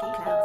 cloud.